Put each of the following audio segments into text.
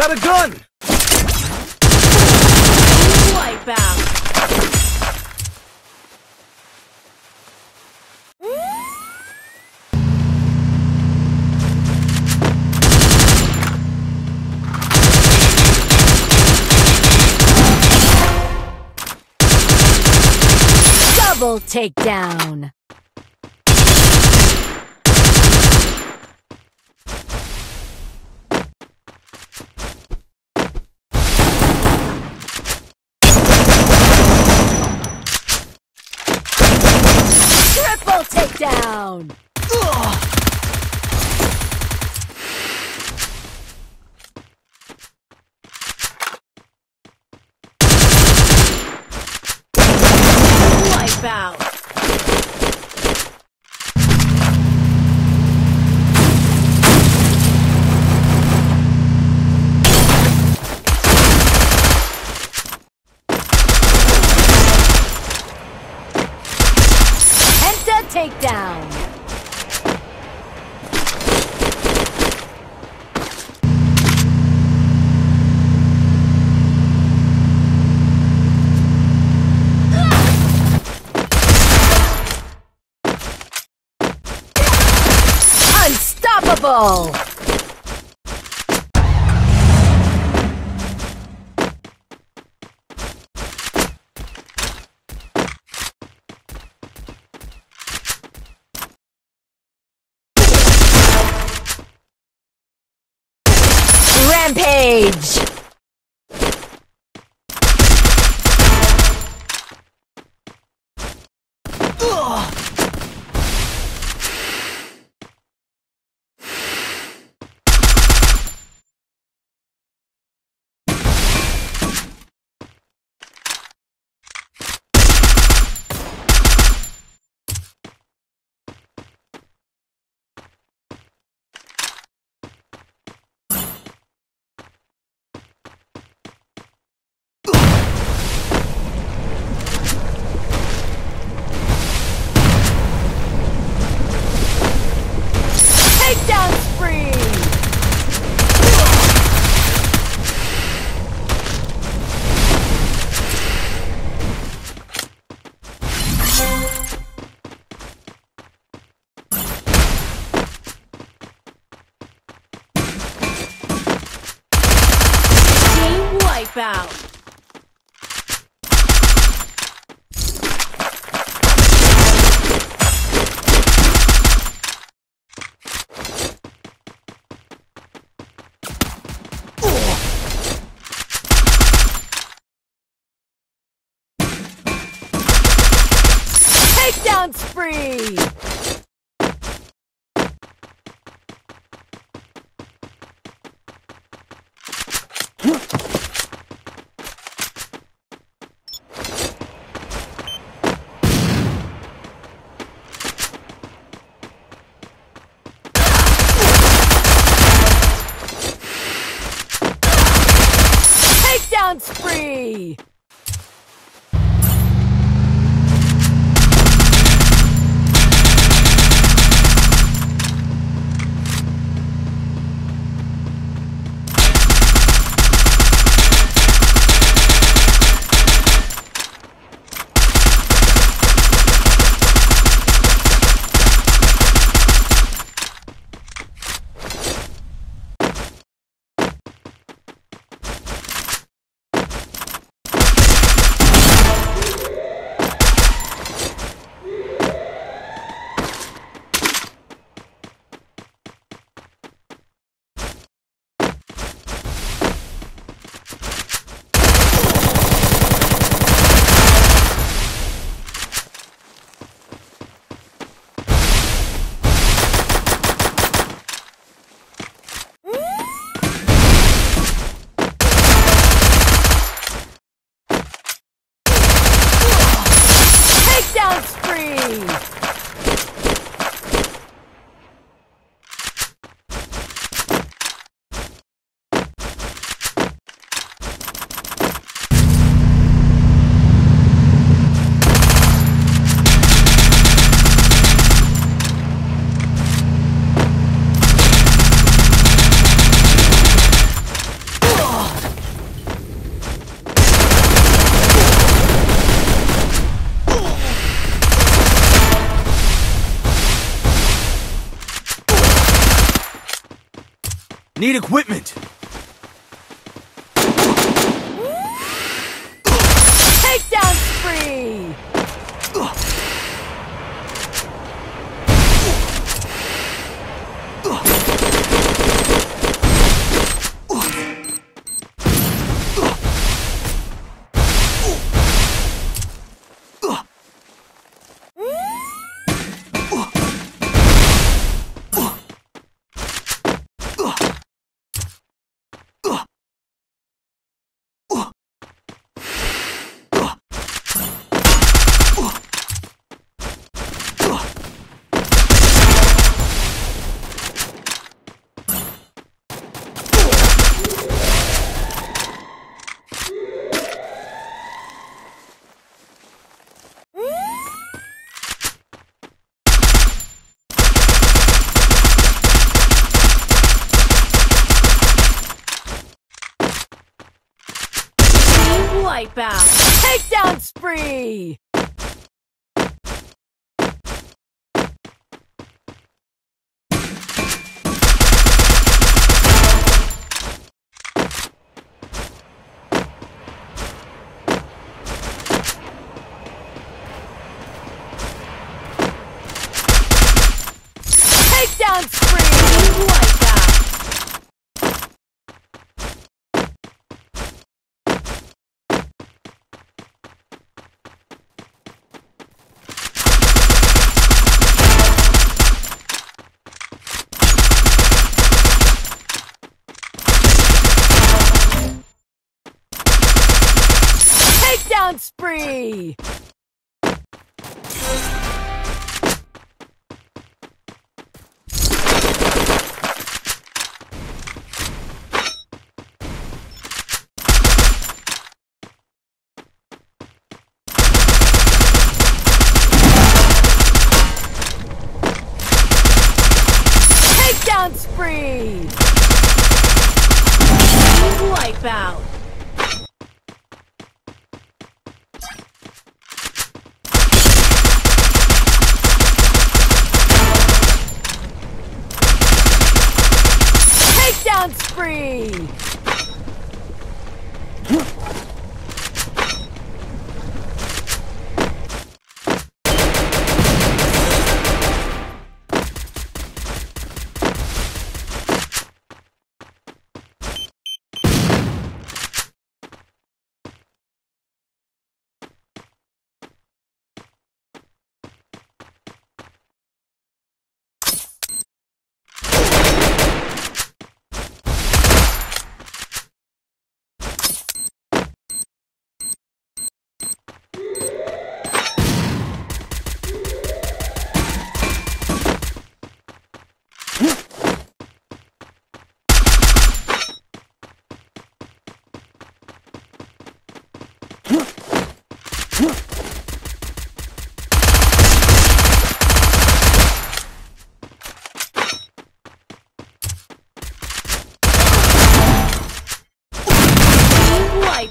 got a gun! Wipeout! Double takedown! Takedown! Wipeout! Takedown! Unstoppable! Rampage! Takedown spree! Wipeout! Takedown spree! Need equipment. Takedown spree! Team wipeout! Takedown spree! Takedown spree! Team wipeout! Takedown spree! Takedown spree! Wipeout! Takedown spree!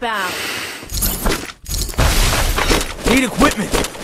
Wipeout! Need equipment.